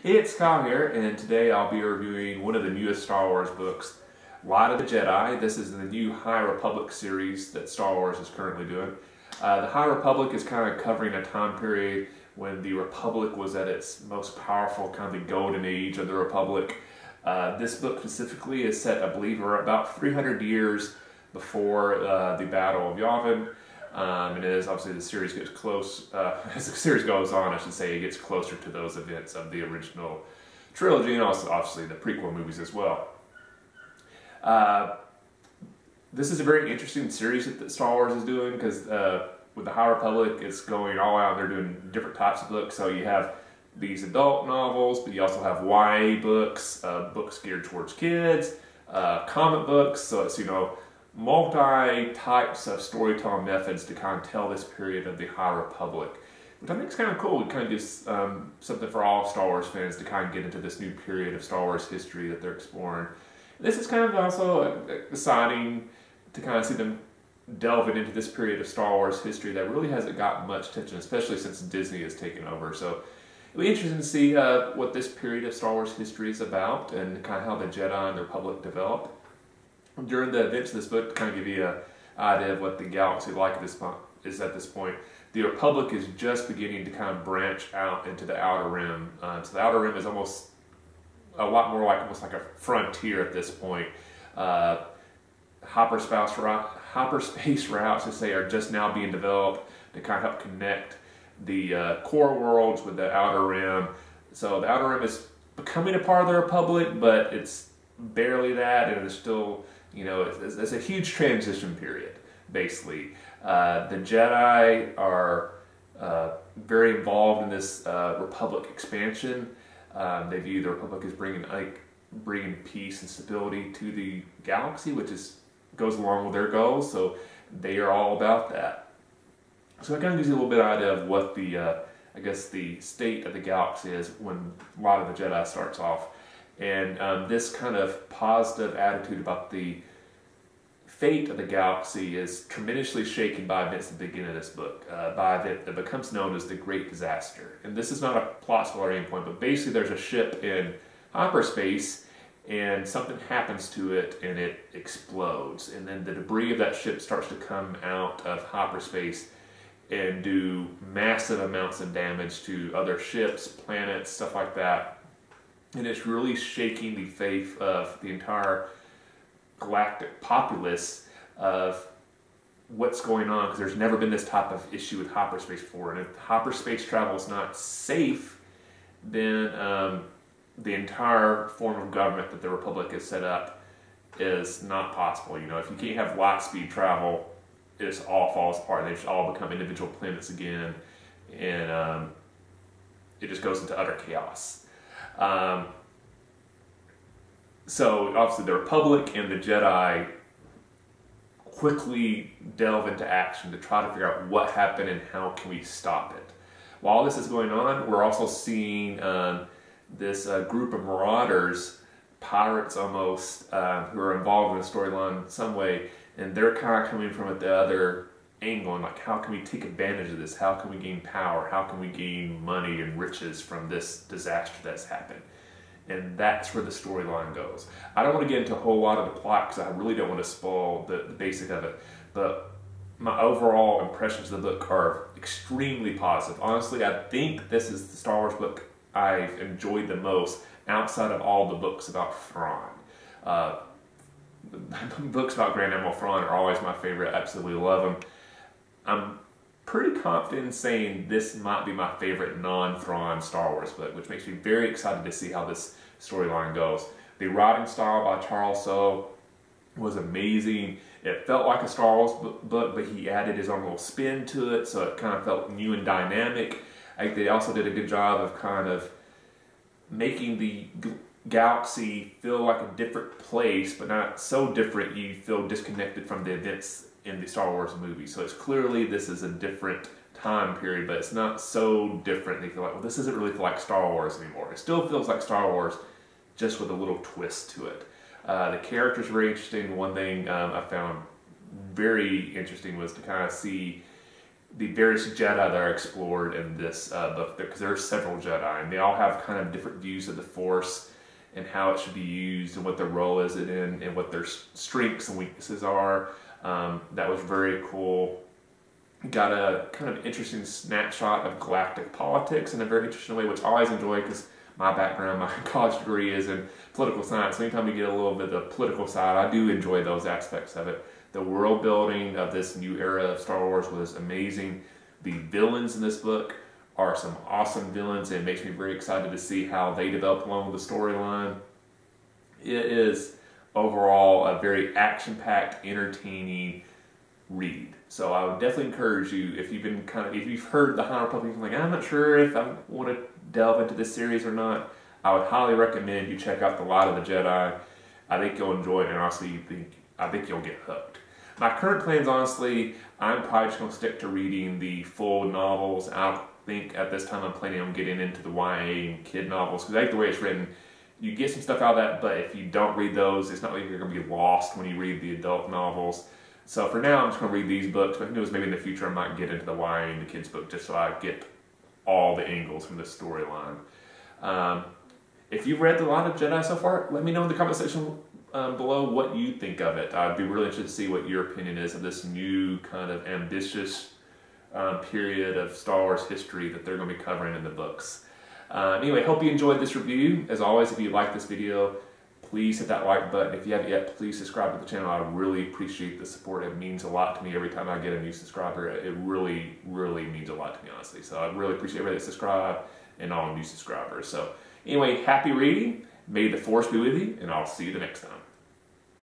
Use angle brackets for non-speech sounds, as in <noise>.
Hey, it's Kyle here, and today I'll be reviewing one of the newest Star Wars books, Light of the Jedi. This is the new High Republic series that Star Wars is currently doing. Uh, the High Republic is kind of covering a time period when the Republic was at its most powerful, kind of the golden age of the Republic. Uh, this book specifically is set, I believe, about 300 years before uh, the Battle of Yavin. Um, and as obviously the series gets close, uh, <laughs> as the series goes on, I should say, it gets closer to those events of the original trilogy and also obviously the prequel movies as well. Uh, this is a very interesting series that Star Wars is doing because uh, with the High Republic, it's going all out. They're doing different types of books. So you have these adult novels, but you also have YA books, uh, books geared towards kids, uh, comic books. So it's you know multi types of storytelling methods to kind of tell this period of the High Republic, which I think is kind of cool. It kind of gives um, something for all Star Wars fans to kind of get into this new period of Star Wars history that they're exploring. This is kind of also exciting to kind of see them delving into this period of Star Wars history that really hasn't gotten much attention, especially since Disney has taken over. So it'll be interesting to see uh, what this period of Star Wars history is about and kind of how the Jedi and the Republic develop during the events of this book to kind of give you an idea of what the galaxy like at this point, is at this point. The Republic is just beginning to kind of branch out into the Outer Rim. Uh, so the Outer Rim is almost a lot more like almost like a frontier at this point. Uh, hyperspace, hyperspace <laughs> routes, to say, are just now being developed to kind of help connect the uh, core worlds with the Outer Rim. So the Outer Rim is becoming a part of the Republic, but it's barely that, and it's still you know, it's, it's a huge transition period, basically. Uh, the Jedi are uh, very involved in this uh, Republic expansion. Um, they view the Republic as bringing like bringing peace and stability to the galaxy, which is goes along with their goals. So they are all about that. So it kind of gives you a little bit of idea of what the uh, I guess the state of the galaxy is when a lot of the Jedi starts off. And um, this kind of positive attitude about the fate of the galaxy is tremendously shaken by events at the beginning of this book, uh, by the, that becomes known as the Great Disaster. And this is not a plot spoiler point, but basically there's a ship in hyperspace and something happens to it and it explodes. And then the debris of that ship starts to come out of hyperspace and do massive amounts of damage to other ships, planets, stuff like that and it's really shaking the faith of the entire galactic populace of what's going on because there's never been this type of issue with hyperspace before. And if hyperspace travel is not safe, then um, the entire form of government that the Republic has set up is not possible. You know, if you can't have light speed travel, it just all falls apart. They just all become individual planets again, and um, it just goes into utter chaos. Um, so obviously the Republic and the Jedi quickly delve into action to try to figure out what happened and how can we stop it. While this is going on, we're also seeing um, this uh, group of marauders, pirates almost, uh, who are involved in the storyline in some way, and they're kind of coming from the other angle and like how can we take advantage of this? How can we gain power? How can we gain money and riches from this disaster that's happened? And that's where the storyline goes. I don't want to get into a whole lot of the plot because I really don't want to spoil the, the basic of it. But my overall impressions of the book are extremely positive. Honestly, I think this is the Star Wars book I've enjoyed the most outside of all the books about Thrawn. Uh, <laughs> books about Grand Admiral Thrawn are always my favorite. I absolutely love them. I'm pretty confident in saying this might be my favorite non-Thrawn Star Wars book, which makes me very excited to see how this storyline goes. The writing style by Charles Soule was amazing. It felt like a Star Wars book, but he added his own little spin to it, so it kind of felt new and dynamic. I think they also did a good job of kind of making the galaxy feel like a different place, but not so different you feel disconnected from the events in the Star Wars movie. So it's clearly this is a different time period, but it's not so different. They feel like, well, this doesn't really feel like Star Wars anymore. It still feels like Star Wars, just with a little twist to it. Uh, the characters very interesting. One thing um, I found very interesting was to kind of see the various Jedi that are explored in this uh, book because there are several Jedi and they all have kind of different views of the Force and how it should be used and what their role is in and what their strengths and weaknesses are. Um, that was very cool. Got a kind of interesting snapshot of galactic politics in a very interesting way, which I always enjoy because my background, my <laughs> college degree is in political science. Anytime you get a little bit of the political side, I do enjoy those aspects of it. The world building of this new era of Star Wars was amazing. The villains in this book are some awesome villains and it makes me very excited to see how they develop along the storyline. It is overall a very action-packed, entertaining read. So I would definitely encourage you if you've been kind of if you've heard the High Republic, like I'm not sure if I want to delve into this series or not. I would highly recommend you check out the Light of the Jedi. I think you'll enjoy it, and honestly, you think I think you'll get hooked. My current plans, honestly, I'm probably just going to stick to reading the full novels. I think at this time I'm planning on getting into the YA and kid novels because I like the way it's written, you get some stuff out of that, but if you don't read those, it's not like you're going to be lost when you read the adult novels. So for now, I'm just going to read these books, but who knows, maybe in the future I might get into the YA and the kids book just so I get all the angles from the storyline. Um, if you've read The Light of Jedi so far, let me know in the comment section um, below what you think of it. I'd be really interested to see what your opinion is of this new kind of ambitious um, period of Star Wars history that they're going to be covering in the books. Uh, anyway, hope you enjoyed this review. As always, if you like this video, please hit that like button. If you haven't yet, please subscribe to the channel. I really appreciate the support. It means a lot to me every time I get a new subscriber. It really, really means a lot to me, honestly. So I really appreciate everybody that subscribe and all new subscribers. So anyway, happy reading. May the force be with you, and I'll see you the next time.